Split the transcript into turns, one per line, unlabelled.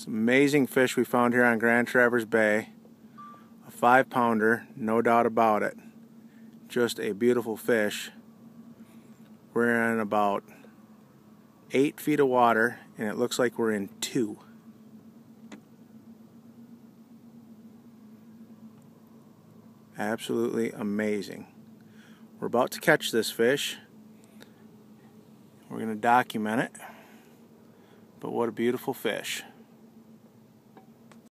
It's amazing fish we found here on Grand Traverse Bay. A five pounder, no doubt about it. Just a beautiful fish. We're in about eight feet of water and it looks like we're in two. Absolutely amazing. We're about to catch this fish. We're going to document it. But what a beautiful fish.